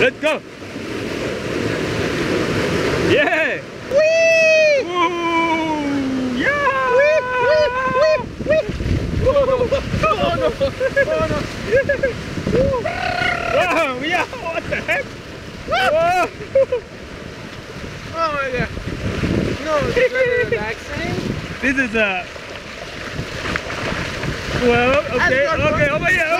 Let's go. Yeah. Whee! Woo! Yeah! Whip, whip, whip, whip. Oh no! Oh no! Wow! Yeah! What the heck? Whoa! Oh my god. No, it's really relaxing. This is a. Well, okay, okay, oh, over here. Oh,